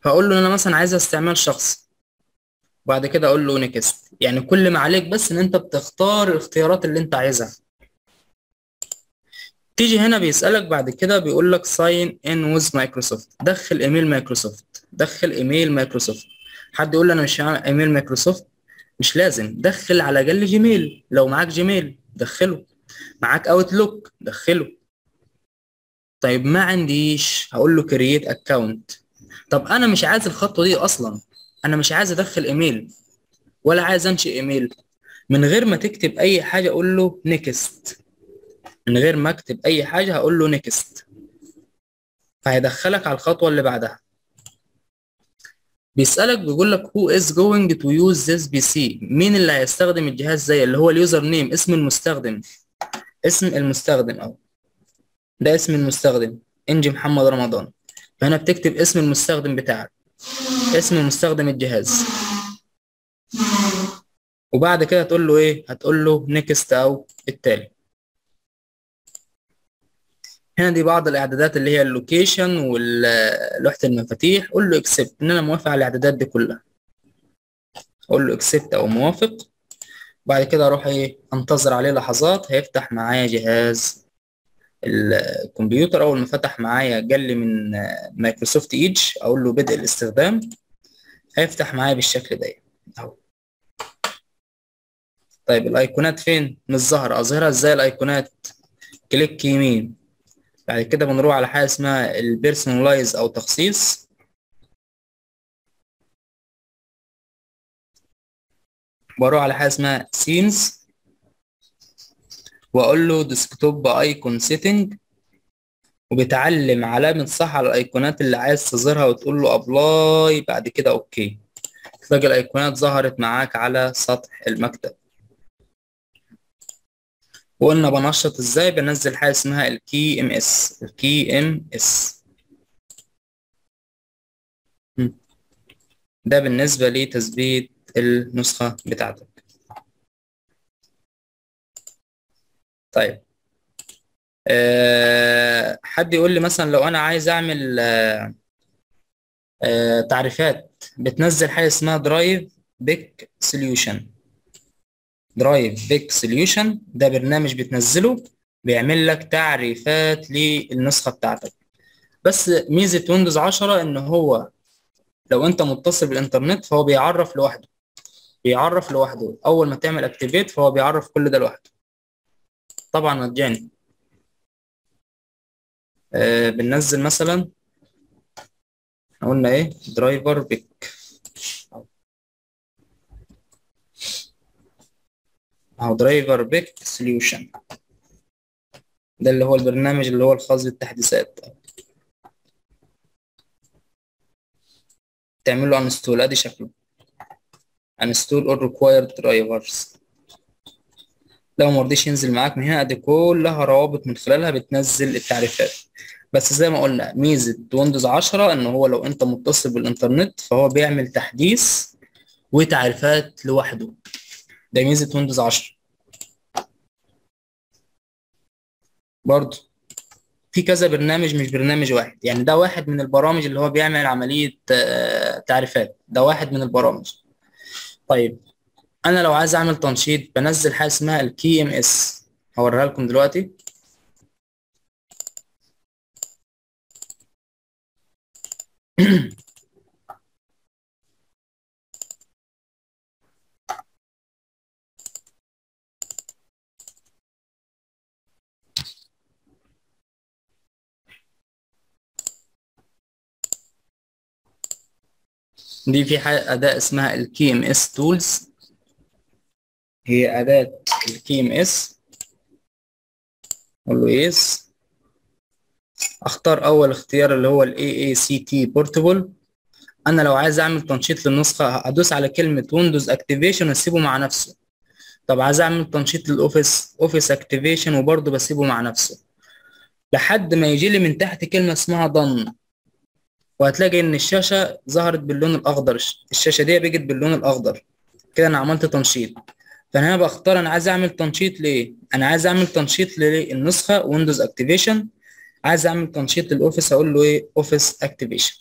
فأقول له أنا مثلا عايز استعمال شخصي وبعد كده أقول له next يعني كل ما عليك بس إن أنت بتختار الاختيارات اللي أنت عايزها. تيجي هنا بيسألك بعد كده بيقول لك sign in with Microsoft. دخل إيميل مايكروسوفت. دخل إيميل مايكروسوفت. حد يقول لي أنا مش هعمل إيميل مايكروسوفت؟ مش لازم. دخل على الأقل جيميل لو معاك جيميل دخله. معاك Outlook دخله. طيب ما عنديش هقول له create account. طب أنا مش عايز الخطوة دي أصلا. أنا مش عايز أدخل إيميل. ولا عايز أنشئ إيميل. من غير ما تكتب أي حاجة أقول له next. من غير ما أكتب أي حاجة هقول له next فهيدخلك على الخطوة اللي بعدها. بيسألك بيقول لك who is going to use this PC مين اللي هيستخدم الجهاز زي اللي هو ال user name اسم المستخدم؟ اسم المستخدم اهو ده اسم المستخدم. إنجي محمد رمضان. فهنا بتكتب اسم المستخدم بتاعك. اسم مستخدم الجهاز. وبعد كده هتقول له إيه؟ هتقول له next أو التالي. هنا دي بعض الإعدادات اللي هي ال location ولوحة المفاتيح. قول له accept إن أنا موافق على الإعدادات دي كلها. أقول له accept أو موافق. بعد كده أروح إيه أنتظر عليه لحظات هيفتح معايا جهاز الكمبيوتر. أول ما فتح معايا جا لي من Microsoft Edge أقول له بدء الاستخدام هيفتح معايا بالشكل ده أهو. طيب الأيقونات فين؟ مش ظاهره أظهرها إزاي الأيقونات؟ click يمين. بعد كده بنروح على حاجة اسمها ال personalize أو تخصيص. بروح على حاجة اسمها themes وأقول له desktop icon setting وبتعلم علامة صح على الأيقونات اللي عايز تظهرها وتقول له apply بعد كده okay تلاقي الأيقونات ظهرت معاك على سطح المكتب. وقلنا بنشط إزاي؟ بنزل حاجة اسمها ال KMS ال KMS ده بالنسبة لتثبيت النسخة بتاعتك. طيب. أه حد يقول لي مثلا لو أنا عايز أعمل أه أه تعريفات بتنزل حاجة اسمها Driver Pack Solution Driver Pack Solution ده برنامج بتنزله بيعمل لك تعريفات للنسخة بتاعتك. بس ميزة ويندوز 10 إن هو لو أنت متصل بالإنترنت فهو بيعرف لوحده. بيعرف لوحده. أول ما تعمل activate فهو بيعرف كل ده لوحده. طبعا مجاني. آه بننزل مثلا. قلنا إيه؟ Driver Pack اهو Driver Pack Solution ده اللي هو البرنامج اللي هو الخاص بالتحديثات. تعمل له install أدي شكله. install all required drivers لو ما رضيش ينزل معاك من هنا أدي كلها روابط من خلالها بتنزل التعريفات. بس زي ما قلنا ميزة ويندوز 10 إن هو لو أنت متصل بالإنترنت فهو بيعمل تحديث وتعريفات لوحده. ده ميزة ويندوز 10 برضه في كذا برنامج مش برنامج واحد. يعني ده واحد من البرامج اللي هو بيعمل عملية تعريفات. ده واحد من البرامج. طيب أنا لو عايز أعمل تنشيط بنزل حاجة اسمها ال KMS هوريها لكم دلوقتي. دي في أداة اسمها ام إس تولز. هي أداة أقول له yes أختار أول اختيار اللي هو ال AACT Portable. أنا لو عايز أعمل تنشيط للنسخة هدوس على كلمة Windows activation وأسيبه مع نفسه. طب عايز أعمل تنشيط لل Office Office activation وبرضه بسيبه مع نفسه. لحد ما يجي لي من تحت كلمة اسمها done وهتلاقي إن الشاشة ظهرت باللون الأخضر. الشاشة دي بقت باللون الأخضر. كده أنا عملت تنشيط. فأنا هنا بختار أنا عايز أعمل تنشيط ليه أنا عايز أعمل تنشيط للنسخه Windows activation عايز أعمل تنشيط لل Office أقول له إيه؟ Office activation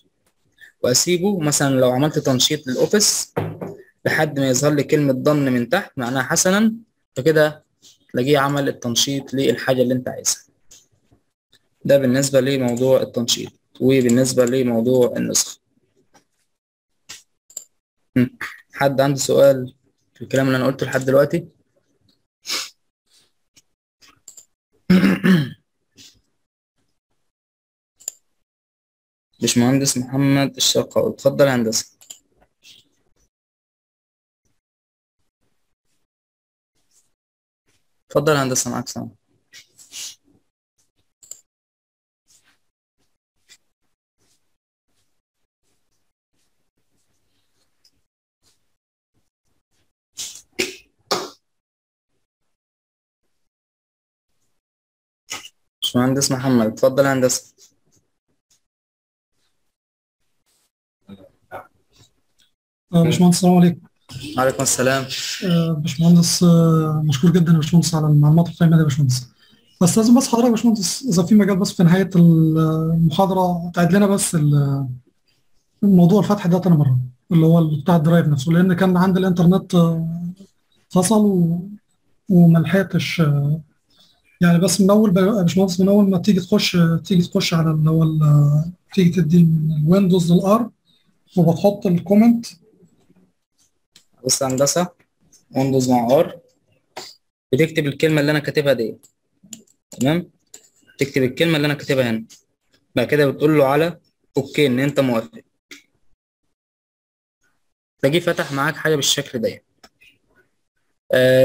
وأسيبه. مثلا لو عملت تنشيط لل Office لحد ما يظهر لي كلمة done من تحت معناها حسنا. فكده تلاقيه عمل التنشيط للحاجة اللي أنت عايزها. ده بالنسبة لموضوع التنشيط. وبالنسبة لموضوع النسخ. حد عنده سؤال في الكلام اللي أنا قلته لحد دلوقتي؟ باشمهندس محمد الشرقاوي اتفضل يا هندسة. اتفضل يا هندسة معاك سلام. باشمهندس محمد اتفضل يا هندسة. آه، باشمهندس السلام عليكم. وعليكم السلام. آه، باشمهندس آه، مشكور جدا يا باشمهندس على المعلومات القيمة دي يا باشمهندس. بس لازم بس حضرتك يا باشمهندس إذا في مجال بس في نهاية المحاضرة تعيد لنا بس ال- الموضوع الفتح ده تاني مرة اللي هو بتاع الدرايف نفسه لأن كان عندي الإنترنت فصل و- وما لحقتش آه، يعني بس من يا باشمهندس من أول ما تيجي تخش تيجي تخش على اللي هو تيجي تدي من ال Windows لل R وبتحط ال command بص يا هندسة Windows مع R بتكتب الكلمة اللي أنا كاتبها دي. تمام؟ تكتب الكلمة اللي أنا كاتبها هنا. بعد كده بتقول له على OK إن أنت موافق. تلاقيه فتح معاك حاجة بالشكل ده.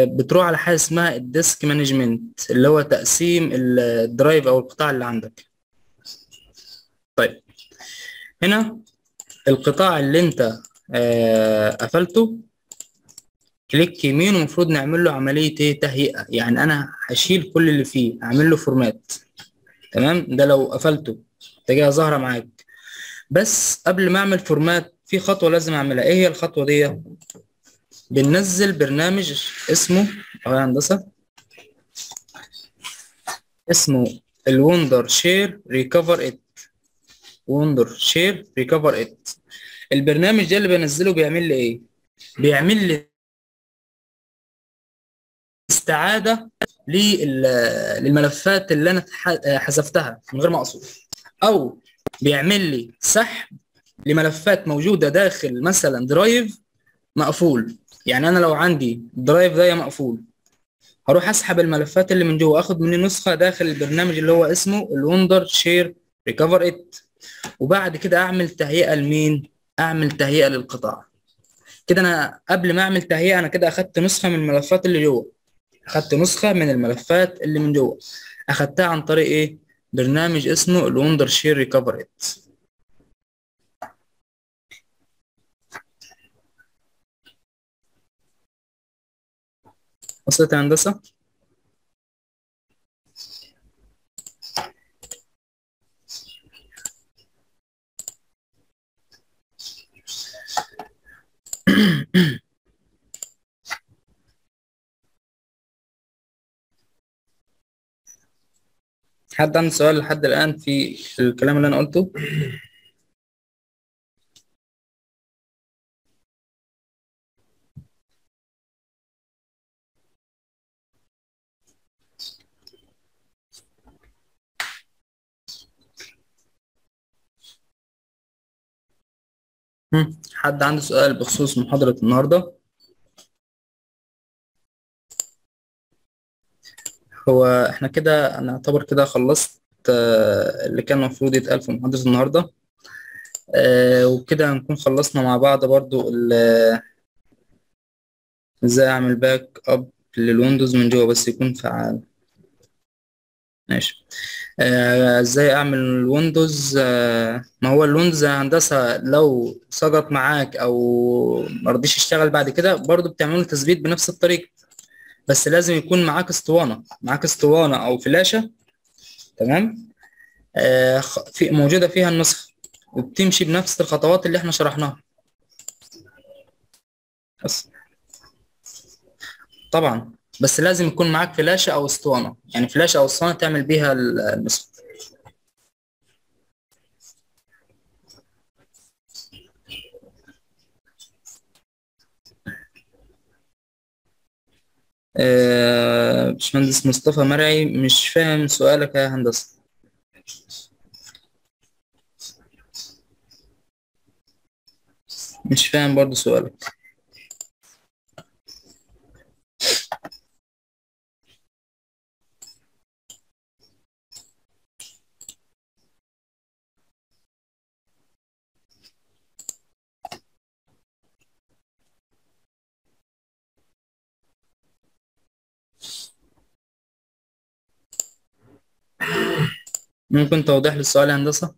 بتروح على حاجة اسمها ال Disk Management اللي هو تقسيم ال drive أو القطاع اللي عندك. طيب. هنا القطاع اللي أنت آه، قفلته click يمين ومفروض نعمل له عملية إيه؟ تهيئة. يعني أنا هشيل كل اللي فيه أعمل له format تمام؟ ده لو قفلته. تلاقيها ظاهرة معاك. بس قبل ما أعمل format في خطوة لازم أعملها. إيه هي الخطوة دي؟ بننزل برنامج اسمه أهو هندسة. اسمه ال Wondershare Recoverit Wondershare Recoverit البرنامج ده اللي بنزله بيعمل لي إيه؟ بيعمل لي استعادة لل- للملفات اللي أنا حذفتها من غير ما أقصد. أو بيعمل لي سحب لملفات موجودة داخل مثلا drive مقفول. يعني أنا لو عندي drive ده مقفول هروح أسحب الملفات اللي من جوه آخد مني نسخة داخل البرنامج اللي هو اسمه ال Wondershare Recoverit وبعد كده أعمل تهيئة لمين؟ أعمل تهيئة للقطاع. كده أنا قبل ما أعمل تهيئة أنا كده أخدت نسخة من الملفات اللي جوه. أخدت نسخة من الملفات اللي من جوه. أخدتها عن طريق إيه؟ برنامج اسمه ال Wondershare Recoverit. وصلت يا هندسة حد عنده سؤال لحد الآن في الكلام اللي أنا قلته؟ حد عنده سؤال بخصوص محاضرة النهاردة؟ هو إحنا كده أنا أعتبر كده خلصت آه، اللي كان المفروض يتقال في محاضرة النهاردة. آه، وبكده هنكون خلصنا مع بعض برضو إزاي أعمل backup لل Windows من جوه بس يكون فعال. ماشي. آه، إزاي أعمل ال Windows؟ آه، ما هو ال Windows يا هندسة لو سقط معاك أو مرضيش يشتغل بعد كده برضو بتعمله تثبيت بنفس الطريقة. بس لازم يكون معاك أسطوانة معاك أسطوانة أو فلاشة تمام؟ آه، في موجودة فيها النسخة وبتمشي بنفس الخطوات اللي إحنا شرحناها. بس. طبعا. بس لازم يكون معاك فلاشة أو أسطوانة. يعني فلاشة أو أسطوانة تعمل بيها ال- النسخة. آه، باشمهندس مصطفى مرعي مش فاهم سؤالك يا هندسة. مش فاهم برضو سؤالك. ممكن توضيح لي السؤال يا هندسة؟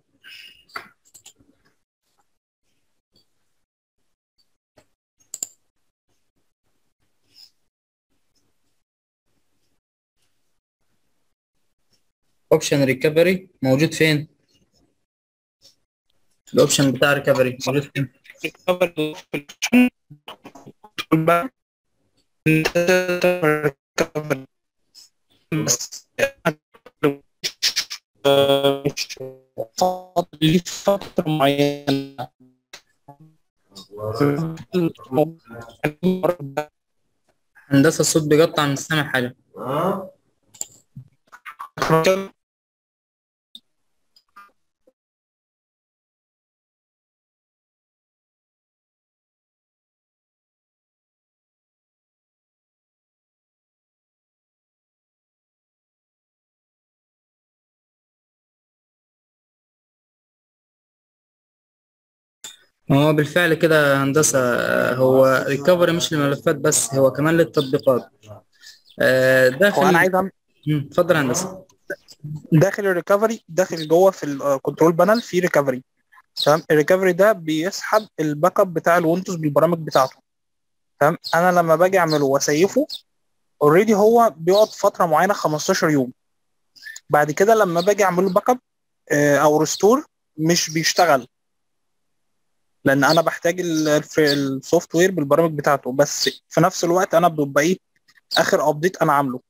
option recovery موجود فين؟ ال option بتاع recovery موجود فين؟ ليه فترة معينة هندسة الصوت بيقطع مش سامع حاجة هو بالفعل كده هندسة آه، هو recovery مش للملفات بس هو كمان للتطبيقات. آه، هو أنا داخل عايز أعمل مم، اتفضل يا هندسة. داخل ال recovery داخل جوه في ال Control Panel في recovery تمام؟ ال recovery ده بيسحب ال backup بتاع ال Windows بالبرامج بتاعته. تمام؟ أنا لما باجي أعمله وأ save ه already هو بيقعد فترة معينة 15 يوم. بعد كده لما باجي اعمل له backup آه، أو restore مش بيشتغل. لأن أنا بحتاج ال software بالبرامج بتاعته. بس في نفس الوقت أنا ببقى إيه آخر update أنا عامله.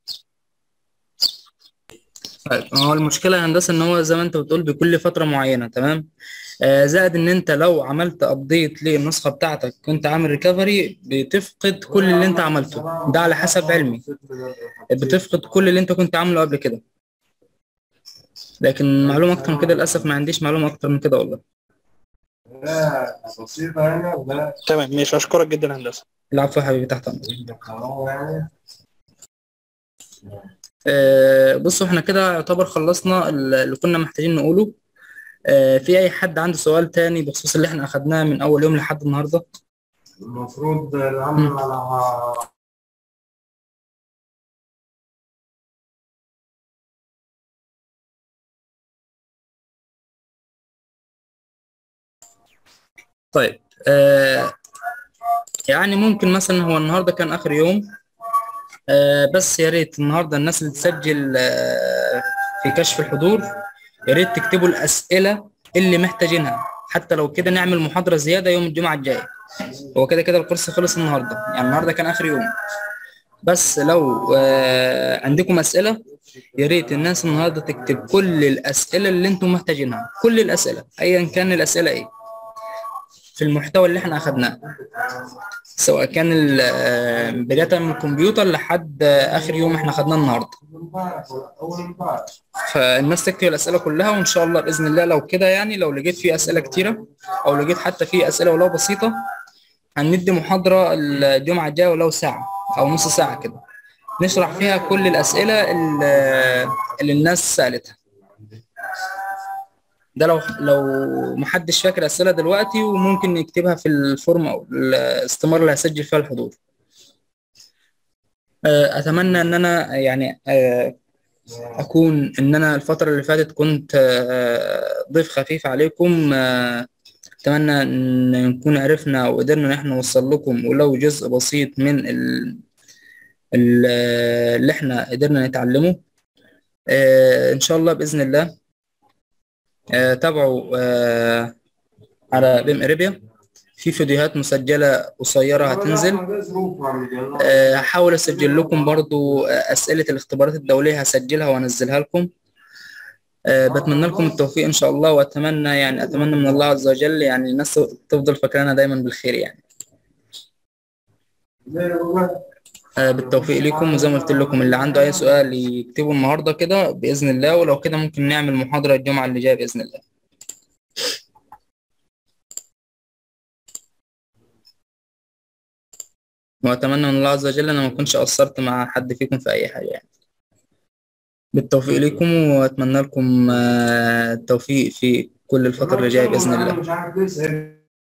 طيب هو المشكلة يا هندسة إن هو زي ما أنت بتقول بكل فترة معينة تمام؟ آه، زائد إن أنت لو عملت update للنسخة بتاعتك كنت عامل recovery بتفقد كل اللي أنت عملته. ده على حسب علمي. بتفقد كل اللي أنت كنت عامله قبل كده. لكن معلومة أكتر من كده للأسف ما عنديش معلومة أكتر من كده والله. لا بسيطة يعني تمام ماشي. أشكرك جدا يا هندسة. العفو يا حبيبي تحت أمرك. آه، بصوا إحنا كده يعتبر خلصنا اللي كنا محتاجين نقوله. آه، في أي حد عنده سؤال تاني بخصوص اللي إحنا أخدناه من أول يوم لحد النهاردة؟ المفروض العمل على طيب آه يعني ممكن مثلا هو النهارده كان آخر يوم آه بس يا ريت النهارده الناس اللي تسجل آه في كشف الحضور يا ريت تكتبوا الأسئلة اللي محتاجينها. حتى لو كده نعمل محاضرة زيادة يوم الجمعة الجايه هو كده كده الكورس خلص النهارده يعني النهارده كان آخر يوم. بس لو آه عندكم أسئلة يا ريت الناس النهارده تكتب كل الأسئلة اللي أنتم محتاجينها. كل الأسئلة ايا كان الأسئلة إيه. في المحتوى اللي إحنا أخدناه سواء كان بداية من الكمبيوتر لحد آخر يوم إحنا خدناه النهاردة. امبارح ولا اول امبارح فالناس تكتب الأسئلة كلها وإن شاء الله بإذن الله لو كده يعني لو لقيت في أسئلة كتيرة أو لقيت حتى في أسئلة ولو بسيطة هندي محاضرة الجمعة الجاية ولو ساعة أو نص ساعة كده. نشرح فيها كل الأسئلة اللي الناس سألتها. ده لو لو محدش فاكر أسئلة دلوقتي وممكن يكتبها في الفورم أو الاستمارة اللي هسجل فيها الحضور. آه، أتمنى إن أنا يعني آه، أكون إن أنا الفترة اللي فاتت كنت آه، ضيف خفيف عليكم. أتمنى إن نكون عرفنا وقدرنا إن إحنا نوصل لكم ولو جزء بسيط من ال- ال- اللي إحنا قدرنا نتعلمه. إن شاء الله بإذن الله تابعوا آه، على بيم إريبيا. في فيديوهات مسجلة قصيرة هتنزل. آه، هحاول أسجل لكم برضو آه، أسئلة الاختبارات الدولية هسجلها وأنزلها لكم. آه، بتمنى لكم التوفيق إن شاء الله وأتمنى يعني أتمنى من الله عز وجل يعني الناس تفضل فاكرانا دايما بالخير يعني. آه، بالتوفيق لكم وزي ما قلت لكم اللي عنده أي سؤال يكتبه النهاردة كده بإذن الله ولو كده ممكن نعمل محاضرة الجمعة اللي جاية بإذن الله. وأتمنى من الله عز وجل أن ما أكونش قصرت مع حد فيكم في أي حاجة يعني. بالتوفيق لكم وأتمنى لكم آه، التوفيق في كل الفترة اللي جاية بإذن الله.